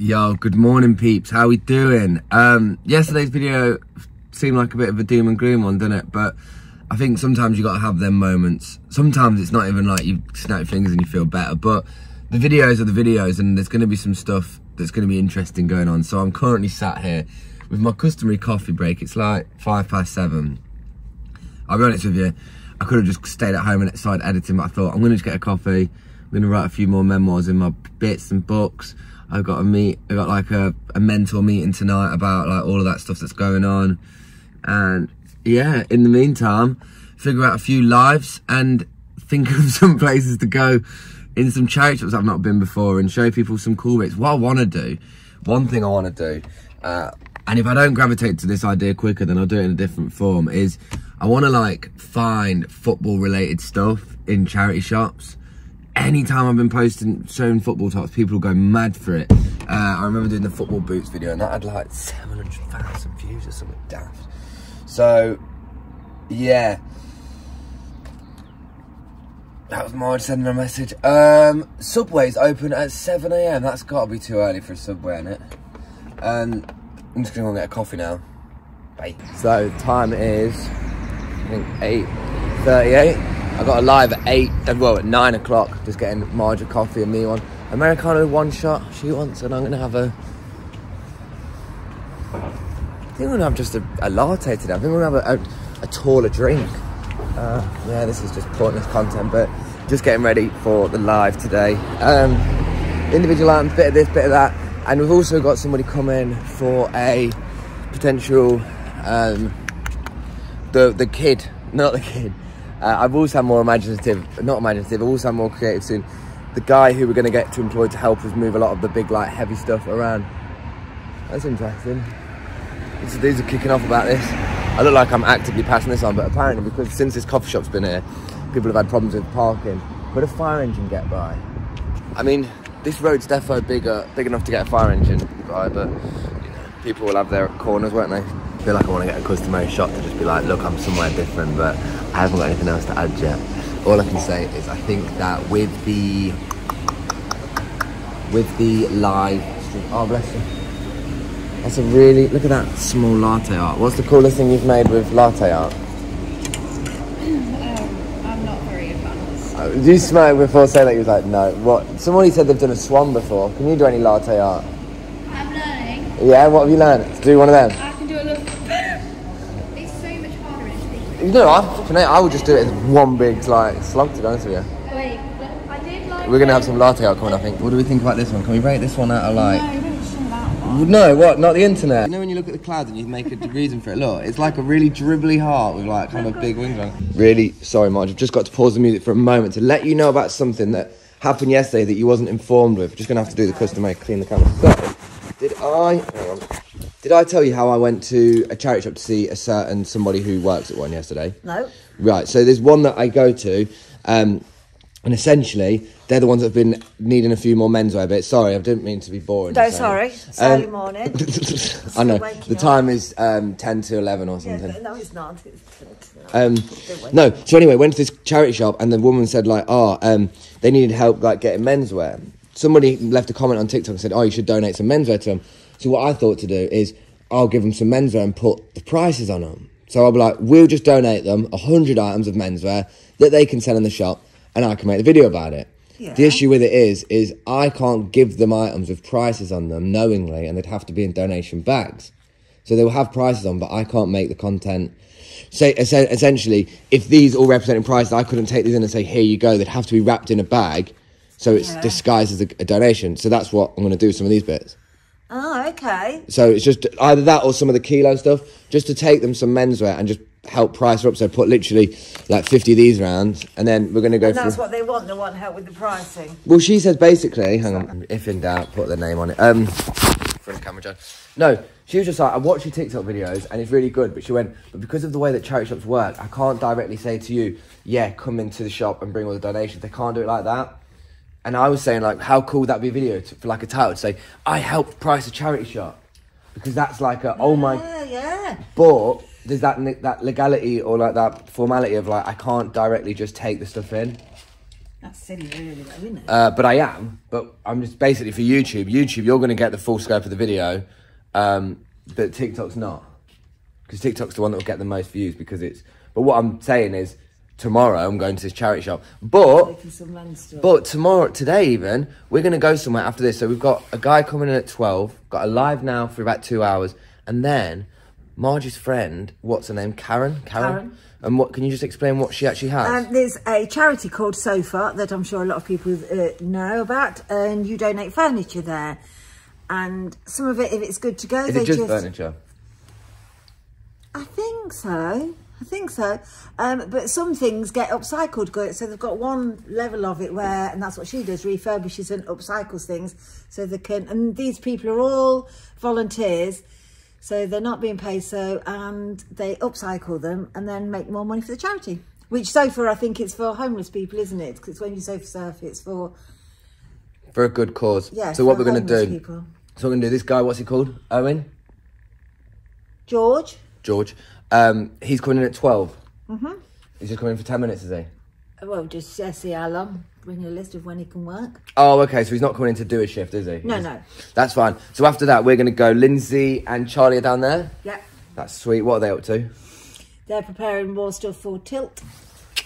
Yo, good morning, peeps. How we doing? Um, yesterday's video seemed like a bit of a doom and gloom one, didn't it? But I think sometimes you got to have them moments. Sometimes it's not even like you snap your fingers and you feel better, but the videos are the videos, and there's going to be some stuff that's going to be interesting going on. So I'm currently sat here with my customary coffee break. It's like five past seven. I'll be honest with you, I could have just stayed at home and started editing, but I thought I'm going to just get a coffee. I'm to write a few more memoirs in my bits and books. I've got a meet, I got like a, a mentor meeting tonight about like all of that stuff that's going on. And yeah, in the meantime, figure out a few lives and think of some places to go in some charity shops I've not been before and show people some cool bits. What I want to do, one thing I want to do, uh, and if I don't gravitate to this idea quicker, then I'll do it in a different form, is I want to like find football related stuff in charity shops anytime I've been posting, showing football tops, people go mad for it. Uh, I remember doing the football boots video and that had like 700,000 views or something daft. So, yeah. That was Marge sending a message. Um, Subway's open at 7am. That's got to be too early for a Subway, isn't it? Um, I'm just going to go get a coffee now. Bye. So, time is, I think, 8.38. I got a live at 8, well, at 9 o'clock, just getting Marge a coffee and me one. Americano one shot, she wants, and I'm to have a... I think I'm to have just a, a, latte today. I think going to have a, a, a taller drink. Uh, yeah, this is just pointless content, but just getting ready for the live today. Um, individual items, bit of this, bit of that. And we've also got somebody coming for a potential... Um, the, the kid, not the kid, uh, I've also had more imaginative, not imaginative, I've also had more creative soon. The guy who we're going to get to employ to help us move a lot of the big, like, heavy stuff around. That's interesting. These, these are kicking off about this. I look like I'm actively passing this on, but apparently, because since this coffee shop's been here, people have had problems with parking. Could a fire engine get by? I mean, this road's definitely bigger, big enough to get a fire engine by, but you know, people will have their corners, won't they? I feel like I want to get a customary shot to just be like, look, I'm somewhere different, but I haven't got anything else to add yet. All I can say is I think that with the with the live stream, oh bless you. That's a really look at that small latte art. What's the coolest thing you've made with latte art? Um, I'm not very advanced. Uh, did you smile before saying that? You was like, no. What? Somebody said they've done a swan before. Can you do any latte art? I'm learning. Yeah. What have you learned? Do one of them? You know, I, I would just do it as one big like slug. To be honest with you. Wait, I did like. We're gonna have some latte art coming, I think. What do we think about this one? Can we rate this one out of like? No, don't that one. No, what? Not the internet. You know when you look at the clouds and you make a reason for it. Look, it's like a really dribbly heart with like kind of oh, big wings on. it. Really sorry, Marge. I've just got to pause the music for a moment to let you know about something that happened yesterday that you wasn't informed with. Just gonna have to do the customary clean the camera. So, did I? Did I tell you how I went to a charity shop to see a certain somebody who works at one yesterday? No. Right. So there's one that I go to, um, and essentially they're the ones that have been needing a few more menswear bits. Sorry, I didn't mean to be boring. No, sorry. It's early Um, morning. I know. The up. time is um, 10 to 11 or something. but no, it's not. It's. Um, no, so anyway, went to this charity shop and the woman said like, oh, um, they needed help like getting menswear. Somebody left a comment on TikTok and said, oh, you should donate some menswear to them. So what I thought to do is I'll give them some menswear and put the prices on them. So I'll be like, we'll just donate them 100 items of menswear that they can sell in the shop and I can make the video about it. Yeah. The issue with it is, is I can't give them items with prices on them knowingly and they'd have to be in donation bags. So they will have prices on, but I can't make the content. Es- essentially, if these all representing prices, I couldn't take these in and say, "Here you go." They'd have to be wrapped in a bag, so it's Yeah. disguised as a, a donation. So that's what I'm going to do. with Some of these bits. Oh, okay. So it's just either that or some of the kilo stuff, just to take them some menswear and just help price her up. So put literally like 50 of these rounds, and then we're going to go And through. that's what they want. They want help with the pricing. Well, she says basically, hang on, if in doubt, put the name on it. Um, the camera, John. No, she was just like, I watch your TikTok videos and it's really good, but she went, but because of the way that charity shops work, I can't directly say to you, yeah, come into the shop and bring all the donations. They can't do it like that. And I was saying, like, how cool would that be a video to, for like a title to say, I helped price a charity shop. Because that's like a, oh my, Yeah, yeah. but there's that that legality or like that formality of like I can't directly just take the stuff in. That's silly, really, though, isn't it? Uh, but I am. But I'm just basically for YouTube. YouTube, you're going to get the full scope of the video, um, but TikTok's not, because TikTok's the one that will get the most views because it's. But what I'm saying is, tomorrow I'm going to this charity shop. But but tomorrow, today even, we're going to go somewhere after this. So we've got a guy coming in at 12, got a live now for about two hours, and then Margie's friend, what's her name? Karen? Karen. And what, can you just explain what she actually has? Um, there's a charity called Sofa that I'm sure a lot of people uh, know about, and you donate furniture there. And some of it, if it's good to go, Is they it just furniture? I think so. I think so. Um, but some things get upcycled. go- So they've got one level of it where, and that's what she does, refurbishes and upcycles things so they can. And these people are all volunteers, so they're not being paid. So and they upcycle them and then make more money for the charity. Which sofa, I think it's for homeless people, isn't it? Because when you sofa surf, it's for For a good cause. yeah. So what we're going to do, People. so we're going to do this guy, what's he called? Owen? George. George. Um, he's coming in at 12. Mm-hmm. He's just coming in for 10 minutes, is he? Well, just uh, see how long. Bring a list of when he can work. Oh, okay. So he's not coming in to do a shift, is he? No, He's- no. That's fine. So after that, we're going to go. Lindsay and Charlie are down there. Yeah. That's sweet. What are they up to? They're preparing more stuff for Tilt,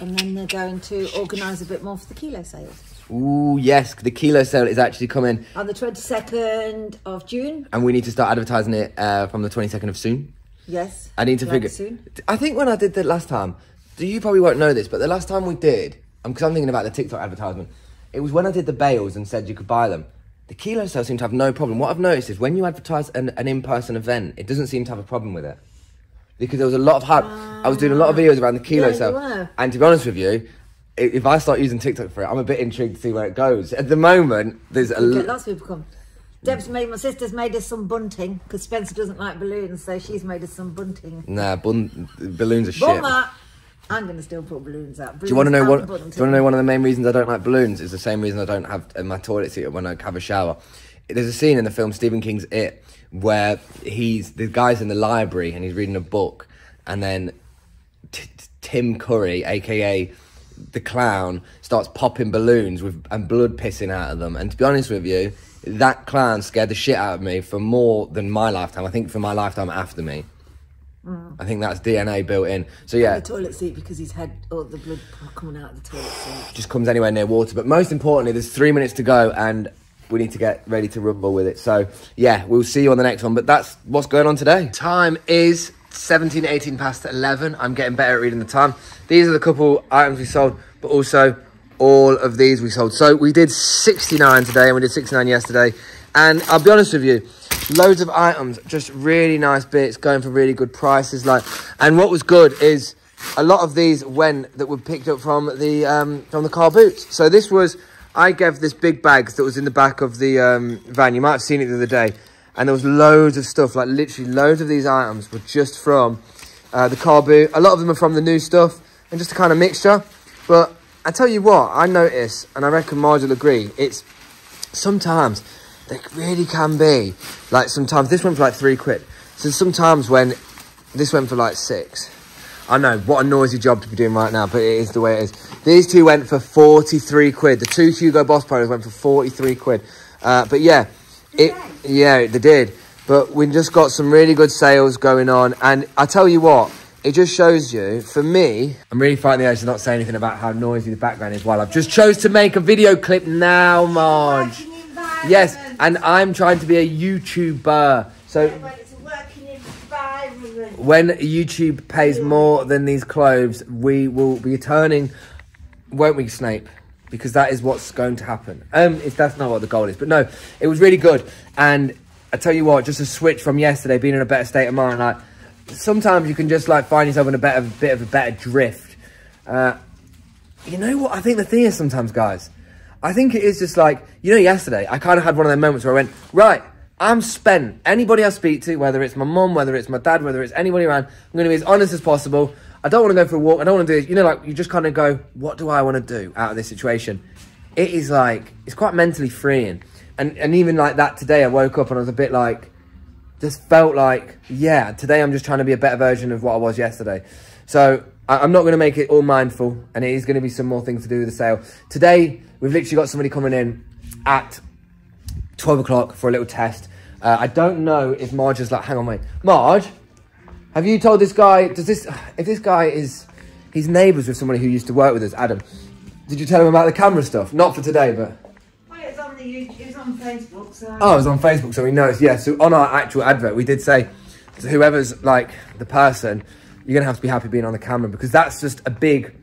and then they're going to organise a bit more for the kilo sales Ooh, yes. The kilo sale is actually coming, on the 22nd of June. and we need to start advertising it uh, from the 22nd of soon. Yes. I need to figure. soon. I think when I did that last time, do you probably won't know this, but the last time we did, um, because I'm thinking about the TikTok advertisement, it was when I did the bales and said you could buy them. The kilo sale seemed to have no problem. What I've noticed is when you advertise an, an in-person event, it doesn't seem to have a problem with it. Because there was a lot of hype. I was doing a lot of ah. videos around the kilo Yeah, sale. And to be honest with you, if I start using TikTok for it, I'm a bit intrigued to see where it goes. At the moment, there's a We'll lots of people come. Deb's made, my sister's made us some bunting, because Spencer doesn't like balloons, so she's made us some bunting. Nah, bun- balloons are shit. I'm going to still put balloons out. Do you want to know what? Do you want to know one of the main reasons I don't like balloons? Is the same reason I don't have in my toilet seat when I have a shower. There's a scene in the film Stephen King's It where he's the guy's in the library and he's reading a book, and then Tim Curry, aka the clown, starts popping balloons with and blood pissing out of them. And to be honest with you, that clown scared the shit out of me for more than my lifetime. I think for my lifetime after me. Mm. I think that's DNA built in. So yeah, The toilet seat because he's had all the blood coming out of the toilet seat. just comes anywhere near water. But most importantly, there's three minutes to go and we need to get ready to rumble with it. So, yeah, we'll see you on the next one. But that's what's going on today. Time is 17, 18 past 11. I'm getting better at reading the time. These are the couple items we sold, but also all of these we sold. So we did 69 today and we did 69 yesterday. And I'll be honest with you, loads of items, just really nice bits, going for really good prices. Like, and what was good is a lot of these went that were picked up from the um, from the car boots. So this was, I gave this big bag that was in the back of the um, van. You might have seen it the other day, and there was loads of stuff. Like literally, loads of these items were just from uh, the car boot. A lot of them are from the new stuff, and just a kind of mixture. But I tell you what, I notice, and I reckon Marge will agree. It's sometimes they really can be like sometimes this went for like three quid. So sometimes when this went for like six. I know what a noisy job to be doing right now, but it is the way it is. These two went for 43 quid. The two Hugo Boss polos went for 43 quid. Uh, but yeah, it yeah they did. But we just got some really good sales going on, and I tell you what, it just shows you. For me, I'm really fighting the urge to not say anything about how noisy the background is while I've just chose to make a video clip now, Marge. Yes, and I'm trying to be a YouTuber. So It's a working environment. when YouTube pays more than these clothes, we will be turning, won't we, Snape? Because that is what's going to happen. Um, if that's not what the goal is, but no, it was really good. And I tell you what, just a switch from yesterday, being in a better state of mind. Like sometimes you can just like find yourself in a better bit of a better drift. Uh, you know what? I think the thing is sometimes, guys, I think it is just like, you know, yesterday, I kind of had one of those moments where I went, right, I'm spent. Anybody I speak to, whether it's my mum, whether it's my dad, whether it's anybody around, I'm going to be as honest as possible. I don't want to go for a walk. I don't want to do. You know, like, you just kind of go, what do I want to do out of this situation? It is like, it's quite mentally freeing. And, and even like that today, I woke up and I was a bit like, just felt like, yeah, today I'm just trying to be a better version of what I was yesterday. So I, I'm not going to make it all mindful, and it is going to be some more things to do with the sale. Today, we've literally got somebody coming in at 12 o'clock for a little test. Uh, I don't know if Marge is like, hang on, wait. Marge, have you told this guy, does this, if this guy is, he's neighbours with somebody who used to work with us, Adam, did you tell him about the camera stuff? Not for today, but. Well, it's on the YouTube, it's on Facebook, so. Oh, it was on Facebook, so he knows. Yeah, so on our actual advert, we did say to whoever's like the person, you're gonna have to be happy being on the camera because that's just a big,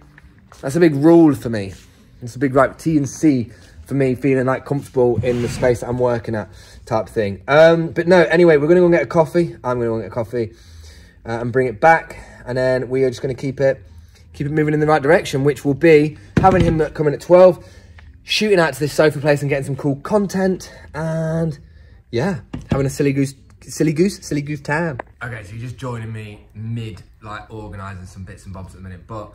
that's a big rule for me. It's a big like T and C for me, feeling like comfortable in the space that I'm working at, type thing. Um, but no, anyway, we're gonna go and get a coffee. I'm gonna go and get a coffee uh, and bring it back, and then we are just gonna keep it, keep it moving in the right direction, which will be having him coming at 12 shooting out to this sofa place and getting some cool content and yeah having a silly goose silly goose silly goose time. Okay so you're just joining me mid like organizing some bits and bobs at the minute but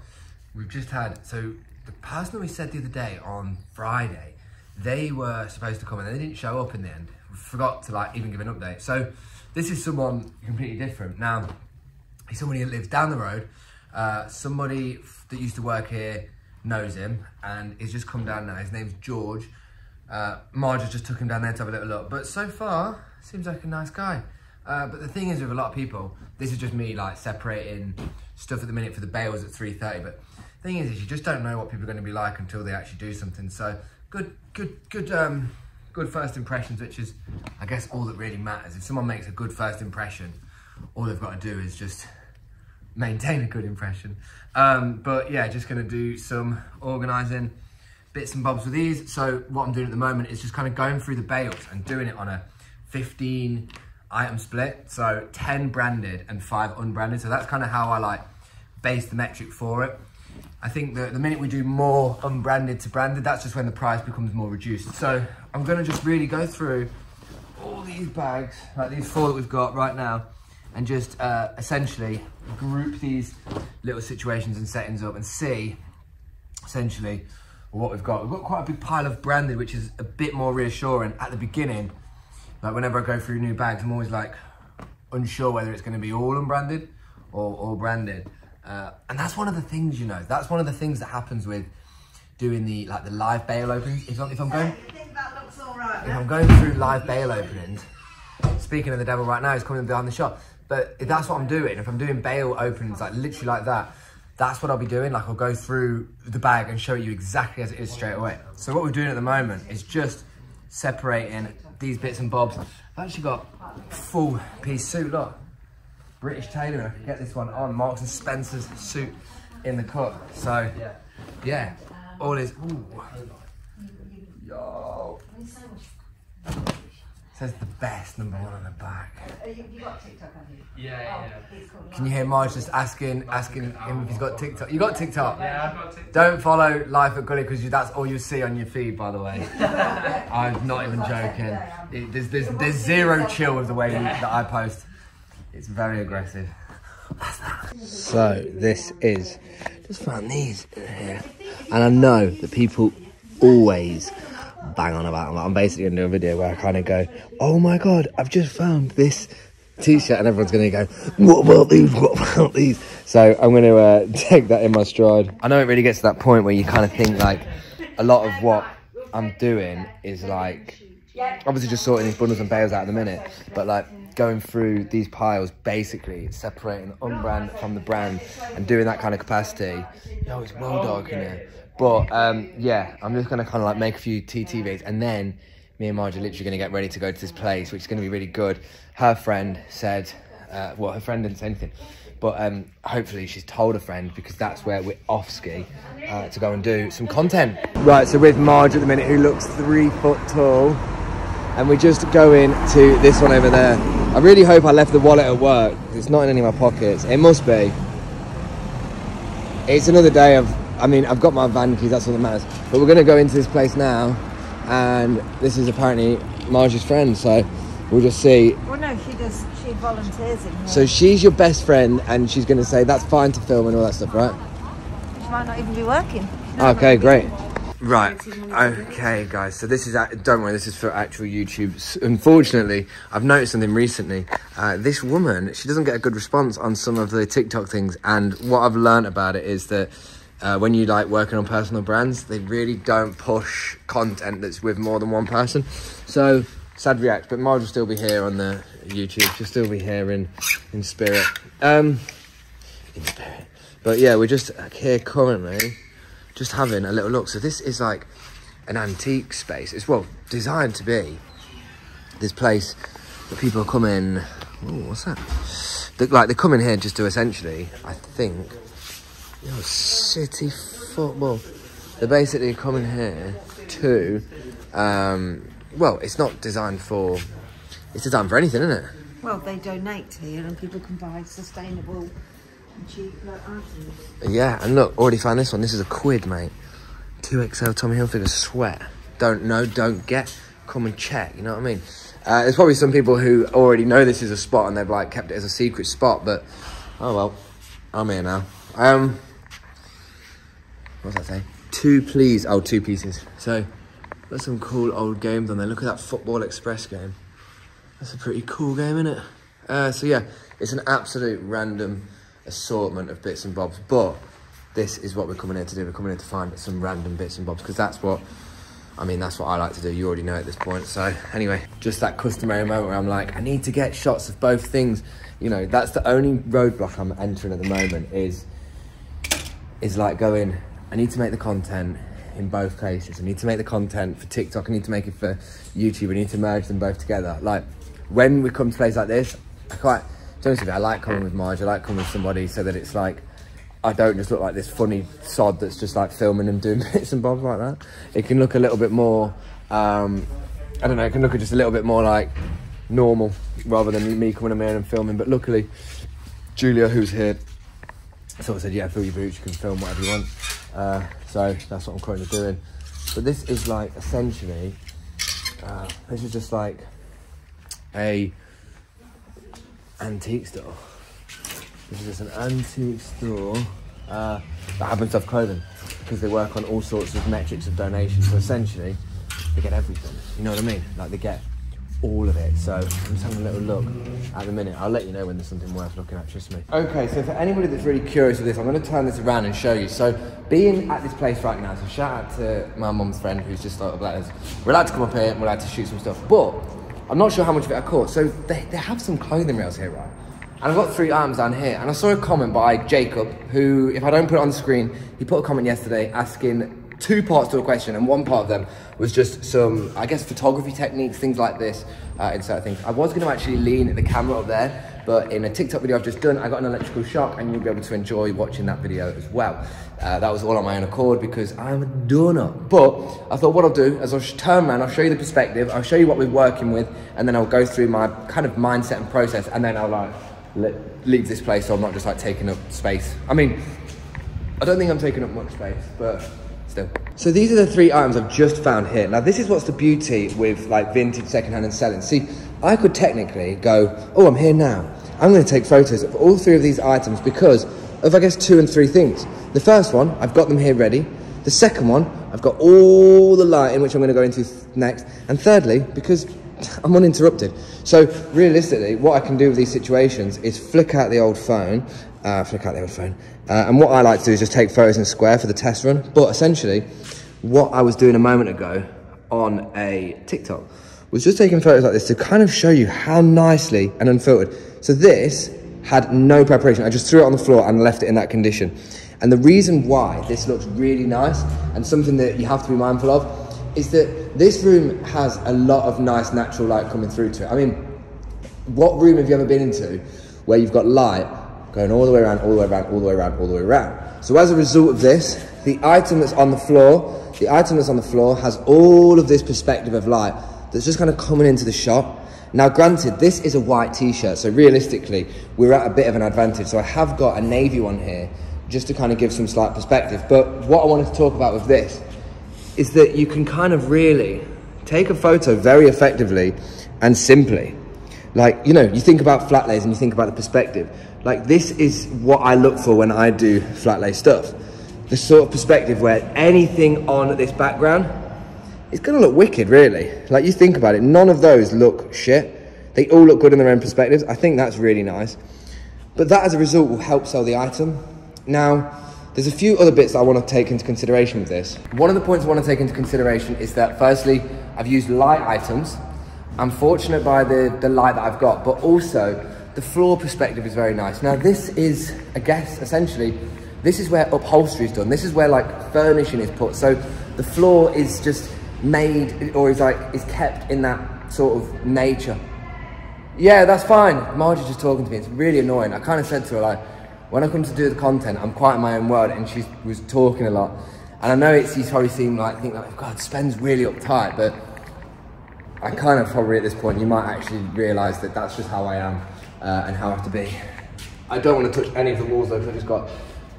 we've just had so the person that we said the other day on friday they were supposed to come and they didn't show up in the end. Forgot to like even give an update. So this is someone completely different. Now he's somebody that lives down the road uh, somebody that used to work here knows him and he's just come down now. His name's George. Uh, Marge just took him down there to have a little look. But so far, seems like a nice guy. Uh, but the thing is with a lot of people, this is just me like separating stuff at the minute for the bales at 3.30. But the thing is, is you just don't know what people are going to be like until they actually do something. So good, good, good, um, good first impressions, which is, I guess, all that really matters. If someone makes a good first impression, all they've got to do is just maintain a good impression. Um, but yeah, just gonna do some organizing bits and bobs with these. So what I'm doing at the moment is just kind of going through the bales and doing it on a 15 item split. So 10 branded and five unbranded. So that's kind of how I like base the metric for it. I think that the minute we do more unbranded to branded, that's just when the price becomes more reduced. So I'm gonna just really go through all these bags, like these four that we've got right now, and just uh, essentially group these little situations and settings up and see essentially what we've got. We've got quite a big pile of branded, which is a bit more reassuring at the beginning. Like whenever I go through new bags, I'm always like unsure whether it's going to be all unbranded or all branded. Uh, and that's one of the things, you know, that's one of the things that happens with doing the like the live bale openings. If I'm, if I'm going, I think that looks all right. if I'm going through live bale openings, speaking of the devil right now, he's coming behind the shot. But if that's what I'm doing, if I'm doing bale openings like literally like that, that's what I'll be doing. Like I'll go through the bag and show you exactly as it is straight away. So what we're doing at the moment is just separating these bits and bobs. I've actually got full piece suit, look. British tailoring, I get this one on. Marks and Spencer's suit in the cut. So yeah, all is, ooh. Yo. Says the best number one on the back. Uh, you, you got TikTok, have you? Yeah, yeah, It's called Can you hear Marge just asking asking him if he's got TikTok? You got TikTok? yeah. I've got TikTok. Don't follow Life at Gully because that's all you see on your feed, by the way. I'm not even joking. It, there's, there's, there's zero chill with the way that I post. It's very aggressive. So this is just found these in here, and I know that people always bang on about. I'm basically gonna do a video where I kind of go, "Oh my god, I've just found this t-shirt," and everyone's gonna go, "What about these? What about these?" So I'm gonna uh, take that in my stride. I know it really gets to that point where you kind of think like a lot of what I'm doing is like obviously just sorting these bundles and bales out at the minute, but like going through these piles, basically separating the unbrand from the brand and doing that kind of capacity. Yo, it's well dark in here. But um, yeah, I'm just gonna kind of like make a few TTVs and then me and Marge are literally gonna get ready to go to this place, which is gonna be really good. Her friend said, uh, well, her friend didn't say anything, but um, hopefully she's told a friend because that's where we're off ski uh, to go and do some content. Right, so with Marge at the minute, who looks three foot tall, and we're just going to this one over there. I really hope I left the wallet at work. It's not in any of my pockets. It must be. It's another day of. I mean, I've got my van keys. That's all that matters. But we're going to go into this place now, and this is apparently Marge's friend. So we'll just see. Well, no, she does. She volunteers in here. So she's your best friend, and she's going to say that's fine to film and all that stuff, right? she might not even be working. Okay, great. Right. Fancy one of those? Okay, guys. So this is act- don't worry. This is for actual YouTube. Unfortunately, I've noticed something recently. Uh, this woman, she doesn't get a good response on some of the TikTok things, and what I've learned about it is that. Uh, when you like working on personal brands, they really don't push content that's with more than one person. So sad react, but Marge will still be here on the YouTube. She'll still be here in in spirit. Um, in spirit. But yeah, we're just here currently just having a little look. So this is like an antique space. It's well designed to be this place that people come in. Oh, what's that? Like they come in here just to essentially, I think, know, city football. They're basically coming here to, um, well, it's not designed for. It's designed for anything, isn't it? Well, they donate here and people can buy sustainable and cheap like, items. Yeah, and look, already found this one. This is a quid, mate. 2XL Tommy Hilfiger sweat. Don't know, don't get. Come and check, you know what I mean? Uh, there's probably some people who already know this is a spot and they've like kept it as a secret spot, but oh well, I'm here now. Um, what's that say? Two please, oh, two pieces. So, there's some cool old games on there. Look at that Football Express game. That's a pretty cool game, isn't it? Uh, so yeah, it's an absolute random assortment of bits and bobs, but this is what we're coming here to do. We're coming here to find some random bits and bobs because that's what, I mean, that's what I like to do. You already know at this point. So anyway, just that customary moment where I'm like, I need to get shots of both things. You know, that's the only roadblock I'm entering at the moment is, is like going, I need to make the content in both places. I need to make the content for TikTok. I need to make it for YouTube. I need to merge them both together. Like when we come to places like this, I quite, to I like coming with Marge. I like coming with somebody so that it's like, I don't just look like this funny sod that's just like filming and doing bits and bobs like that. It can look a little bit more, um, I don't know, it can look just a little bit more like normal rather than me coming in here and filming. But luckily, Julia, who's here, sort of said, yeah, fill your boots, you can film whatever you want. Uh, so that's what I'm currently doing. But this is like essentially, uh, this is just like a antique store. This is just an antique store uh, that happens to have clothing because they work on all sorts of metrics of donations. So essentially, they get everything. You know what I mean? Like they get all of it. So I'm just having a little look at the minute. I'll let you know when there's something worth looking at. Trust me. Okay, so for anybody that's really curious of this, I'm going to turn this around and show you. So being at this place right now, so shout out to my mum's friend who's just like, us. We're allowed to come up here and we're allowed to shoot some stuff, but I'm not sure how much of it I caught. So they, they have some clothing rails here, right? And I've got three items down here. And I saw a comment by Jacob, who, if I don't put it on the screen, he put a comment yesterday asking two parts to a question, and one part of them was just some, I guess, photography techniques, things like this, uh, in certain things. I was going to actually lean the camera up there, but in a TikTok video I've just done, I got an electrical shock, and you'll be able to enjoy watching that video as well. Uh, that was all on my own accord because I'm a donut. But I thought what I'll do is I'll turn around, I'll show you the perspective, I'll show you what we're working with, and then I'll go through my kind of mindset and process, and then I'll like leave this place so I'm not just like taking up space. I mean, I don't think I'm taking up much space, but still. So these are the three items I've just found here. Now this is what's the beauty with like vintage secondhand and selling. See, I could technically go, oh, I'm here now. I'm going to take photos of all three of these items because of I guess two and three things. The first one, I've got them here ready. The second one, I've got all the lighting, which I'm going to go into next. And thirdly, because I'm uninterrupted. So realistically, what I can do with these situations is flick out the old phone, uh, out the old phone, uh, and what I like to do is just take photos in square for the test run. But essentially, what I was doing a moment ago on a TikTok was just taking photos like this to kind of show you how nicely and unfiltered. So this had no preparation. I just threw it on the floor and left it in that condition. And the reason why this looks really nice and something that you have to be mindful of is that this room has a lot of nice natural light coming through to it. I mean, what room have you ever been into where you've got light going all the way around, all the way around, all the way around, all the way around? So as a result of this, the item that's on the floor, the item that's on the floor has all of this perspective of light that's just kind of coming into the shot. Now, granted, this is a white t-shirt, so realistically, we're at a bit of an advantage. So I have got a navy one here, just to kind of give some slight perspective. But what I wanted to talk about with this is that you can kind of really take a photo very effectively and simply. Like, you know, you think about flat lays and you think about the perspective. Like, this is what I look for when I do flat lay stuff. the sort of perspective where anything on this background it's gonna look wicked, really. Like you think about it, none of those look shit. They all look good in their own perspectives. I think that's really nice. But that as a result will help sell the item. Now, there's a few other bits that I want to take into consideration with this. One of the points I want to take into consideration is that firstly, I've used light items. I'm fortunate by the, the light that I've got, but also the floor perspective is very nice. Now this is, I guess, essentially, this is where upholstery is done. This is where like furnishing is put. So the floor is just made or is like is kept in that sort of nature. Yeah, that's fine. Margie's just talking to me. It's really annoying. I kind of said to her like, when I come to do the content, I'm quite in my own world, and she was talking a lot. And I know it's you probably seem like think like oh, God, Spen's really uptight, but I kind of probably at this point you might actually realise that that's just how I am uh, and how I have to be. I don't want to touch any of the walls though, because I've just got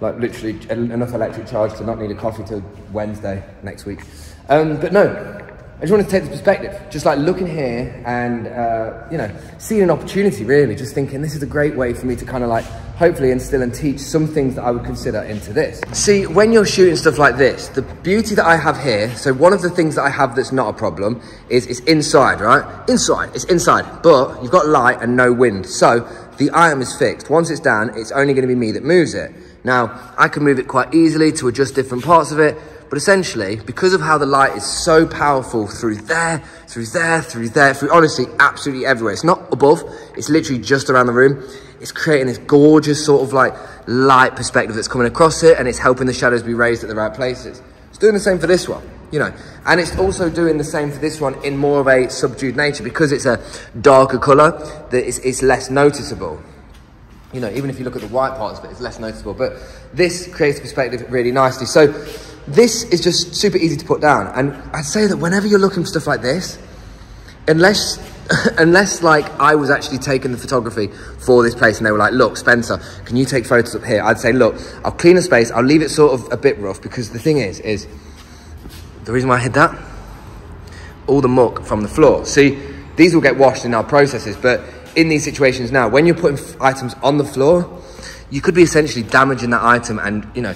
like literally enough electric charge to not need a coffee till Wednesday next week. Um, but no, I just want to take this perspective, just like looking here and, uh, you know, seeing an opportunity really, just thinking this is a great way for me to kind of like hopefully instill and teach some things that I would consider into this. See, when you're shooting stuff like this, the beauty that I have here, so one of the things that I have that's not a problem is it's inside, right? Inside, it's inside, but you've got light and no wind. So the item is fixed. Once it's down, it's only gonna be me that moves it. Now, I can move it quite easily to adjust different parts of it, but essentially, because of how the light is so powerful through there, through there, through there, through honestly absolutely everywhere. It's not above, it's literally just around the room. It's creating this gorgeous sort of like light perspective that's coming across it and it's helping the shadows be raised at the right places. It's doing the same for this one, you know, and it's also doing the same for this one in more of a subdued nature because it's a darker color that it's less noticeable you know, even if you look at the white parts of it, it's less noticeable. But this creates perspective really nicely. So this is just super easy to put down. And I'd say that whenever you're looking for stuff like this, unless unless like I was actually taking the photography for this place and they were like, look, Spencer, can you take photos up here? I'd say, look, I'll clean the space. I'll leave it sort of a bit rough because the thing is, is the reason why I hid that, all the muck from the floor. See, these will get washed in our processes, but in these situations now, when you're putting items on the floor, you could be essentially damaging that item and, you know,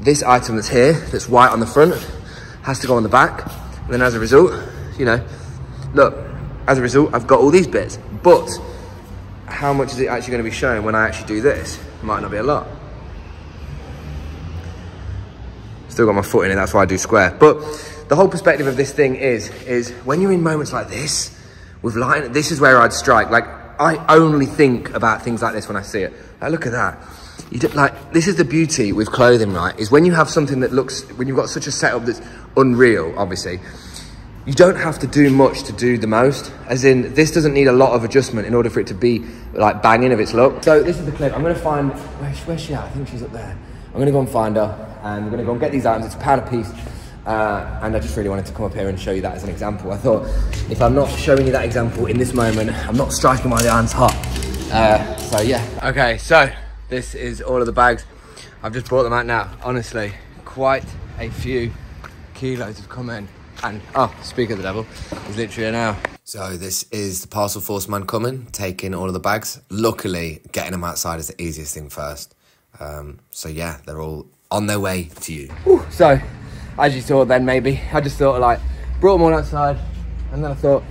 this item that's here, that's white on the front, has to go on the back. And then as a result, you know, look, as a result, I've got all these bits. But how much is it actually going to be showing when I actually do this? Might not be a lot. Still got my foot in it, that's why I do square. But the whole perspective of this thing is, is when you're in moments like this, with light, this is where I'd strike. Like, I only think about things like this when I see it. Like, look at that you don't like this is the beauty with clothing right is when you have something that looks when you've got such a setup that's unreal obviously you don't have to do much to do the most as in this doesn't need a lot of adjustment in order for it to be like banging of its look so this is the clip i'm going to find where's, where's she at i think she's up there i'm going to go and find her and we're going to go and get these items it's a pound a piece uh, and I just really wanted to come up here and show you that as an example. I thought if I'm not showing you that example in this moment, I'm not striking my irons hot. Uh, so yeah. Okay, so this is all of the bags. I've just brought them out now. Honestly, quite a few kilos have come in. And, oh, speak of the devil, he's literally now. So this is the Parcelforce man coming, taking all of the bags. Luckily, getting them outside is the easiest thing first. Um, so yeah, they're all on their way to you. Whew, so, as you saw then maybe, I just thought like, brought them all outside, and then I thought,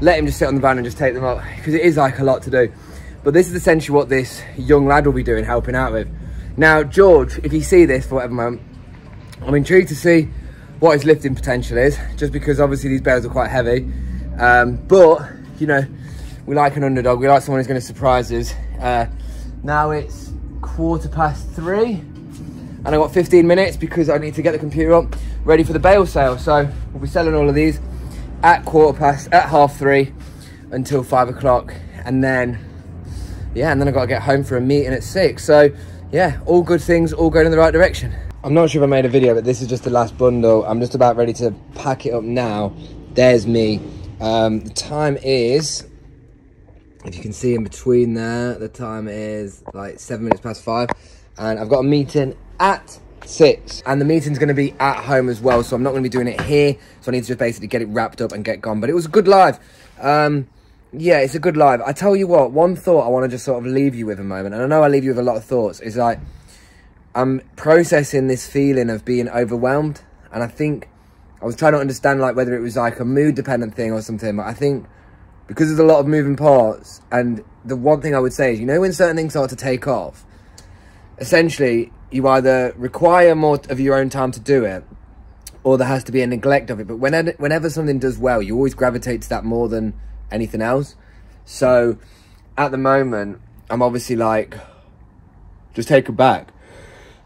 let him just sit on the van and just take them up, because it is like a lot to do. But this is essentially what this young lad will be doing, helping out with. Now, George, if you see this for whatever moment, I'm intrigued to see what his lifting potential is, just because obviously these bales are quite heavy. Um, but, you know, we like an underdog. We like someone who's going to surprise us. Uh, now it's quarter past three, and I've got 15 minutes because I need to get the computer up, ready for the bale sale. So we'll be selling all of these at quarter past, at half three until five o'clock. And then yeah, and then I've got to get home for a meeting at six. So yeah, all good things, all going in the right direction. I'm not sure if I made a video, but this is just the last bundle. I'm just about ready to pack it up now. There's me. Um, the time is, if you can see in between there, the time is like seven minutes past five. And I've got a meeting at six. And the meeting's going to be at home as well. So I'm not going to be doing it here. So I need to just basically get it wrapped up and get gone. But it was a good live. Um, yeah, it's a good live. I tell you what, one thought I want to just sort of leave you with a moment, and I know I leave you with a lot of thoughts, is like, I'm processing this feeling of being overwhelmed, and I think I was trying to understand like whether it was like a mood dependent thing or something. But I think because there's a lot of moving parts, and the one thing I would say is, you know, when certain things start to take off, essentially you either require more of your own time to do it, or there has to be a neglect of it. But whenever whenever something does well, you always gravitate to that more than anything else. So at the moment, I'm obviously like just taken back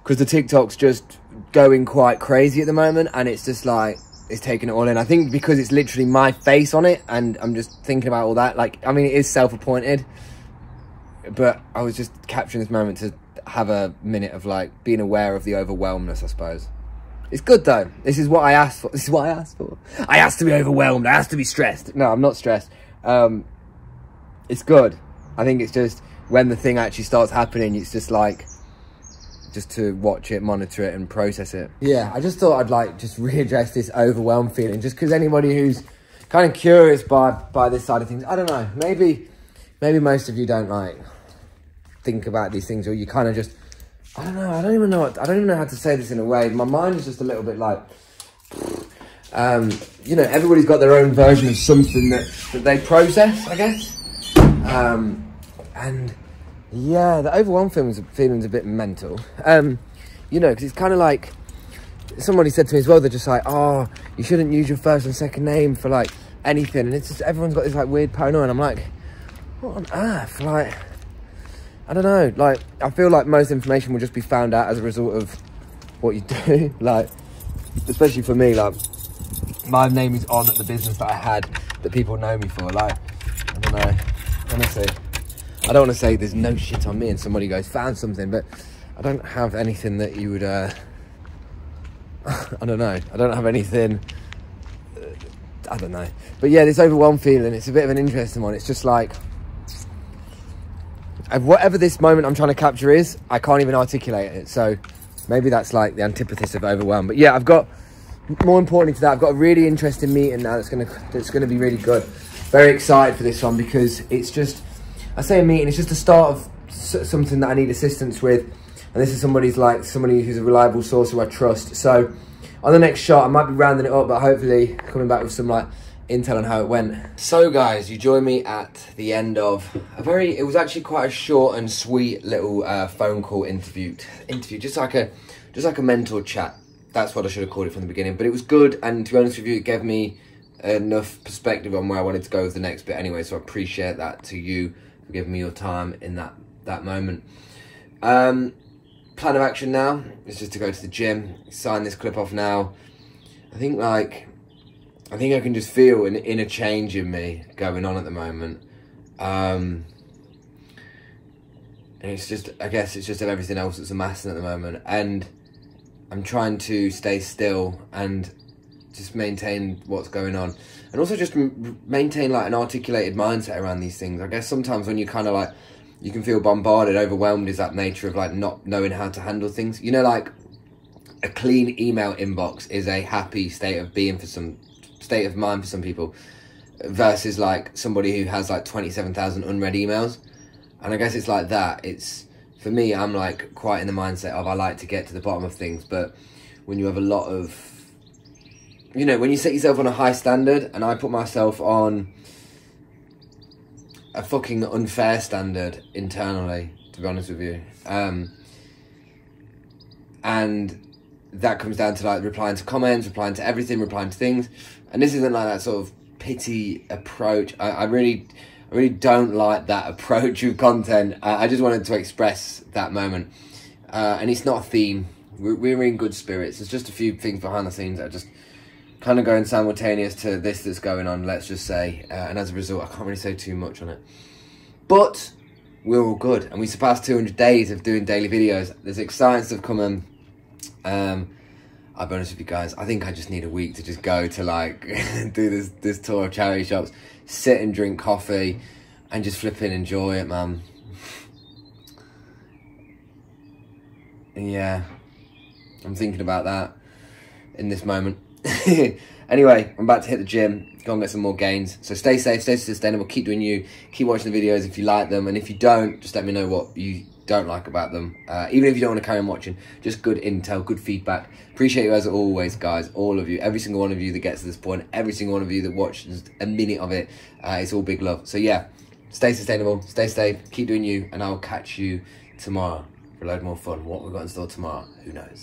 because the TikTok's just going quite crazy at the moment, and it's just like it's taking it all in. I think because it's literally my face on it, and I'm just thinking about all that. Like, I mean, it is self-appointed, but I was just capturing this moment to have a minute of like being aware of the overwhelmness. I suppose it's good though. This is what I asked for. This is what I asked for. I asked to be overwhelmed. I asked to be stressed. No, I'm not stressed. Um, it's good. I think it's just when the thing actually starts happening, it's just like just to watch it, monitor it, and process it. Yeah, I just thought I'd like just readdress this overwhelmed feeling, just because anybody who's kind of curious by by this side of things, I don't know, maybe maybe most of you don't like think about these things, or you kind of just I don't know, I don't even know what, I don't even know how to say this in a way. My mind is just a little bit like. Um, you know, everybody's got their own version of something that, that they process, I guess. Um, and yeah, the overwhelmed feeling's, feeling's a bit mental. Um, you know, because it's kind of like somebody said to me as well. They're just like, "Oh, you shouldn't use your first and second name for like anything," and it's just everyone's got this like weird paranoia. And I'm like, "What on earth?" Like, I don't know. Like, I feel like most information will just be found out as a result of what you do. like, especially for me, like my name is on the business that I had that people know me for. Like, I don't know. Honestly. I don't want to say there's no shit on me and somebody goes, found something, but I don't have anything that you would, uh, I don't know. I don't have anything, uh, I don't know. But yeah, this overwhelmed feeling, it's a bit of an interesting one. It's just like, whatever this moment I'm trying to capture is, I can't even articulate it. So maybe that's like the antithesis of overwhelmed. But yeah, I've got, more importantly to that, I've got a really interesting meeting now that's gonna that's gonna be really good. Very excited for this one because it's just I say a meeting, it's just the start of something that I need assistance with. And this is somebody's like somebody who's a reliable source who I trust. So on the next shot, I might be rounding it up, but hopefully coming back with some like intel on how it went. So guys, you join me at the end of a very, it was actually quite a short and sweet little uh, phone call interview, interview, just like a, just like a mental chat. That's what I should have called it from the beginning, but it was good. And to be honest with you, it gave me enough perspective on where I wanted to go with the next bit anyway. So I appreciate that to you for giving me your time in that, that moment. Um, plan of action now is just to go to the gym, sign this clip off now. I think like, I think I can just feel an inner change in me going on at the moment. Um, and it's just, I guess it's just everything else that's amassing at the moment. And I'm trying to stay still and just maintain what's going on. And also just maintain like an articulated mindset around these things. I guess sometimes when you kind of like, you can feel bombarded, overwhelmed is that nature of like not knowing how to handle things. You know, like a clean email inbox is a happy state of being for some state of mind for some people versus like somebody who has like 27,000 unread emails. And I guess it's like that. It's for me, I'm like quite in the mindset of I like to get to the bottom of things, but when you have a lot of, you know, when you set yourself on a high standard, and I put myself on a fucking unfair standard internally, to be honest with you, um, and that comes down to like replying to comments, replying to everything, replying to things, and this isn't like that sort of pity approach. I, I really I really don't like that approach of content. Uh, I just wanted to express that moment. Uh, and it's not a theme. We're, we're in good spirits. There's just a few things behind the scenes that are just kind of going simultaneous to this that's going on, let's just say. Uh, and as a result, I can't really say too much on it. But we're all good. And we surpassed 200 days of doing daily videos. There's exciting stuff coming. Um, I'll be honest with you guys, I think I just need a week to just go to like do this this tour of charity shops, sit and drink coffee, and just flip and enjoy it, man. yeah, I'm thinking about that in this moment. anyway, I'm about to hit the gym, go and get some more gains. So stay safe, stay sustainable, keep doing you, keep watching the videos if you like them, and if you don't, just let me know what you don't like about them. Uh, even if you don't want to carry on watching, just good intel, good feedback. Appreciate you as always, guys. All of you, every single one of you that gets to this point, every single one of you that watches a minute of it. Uh, it's all big love. So yeah, stay sustainable, stay safe, keep doing you, and I'll catch you tomorrow for a load more fun. What we've got in store tomorrow, who knows?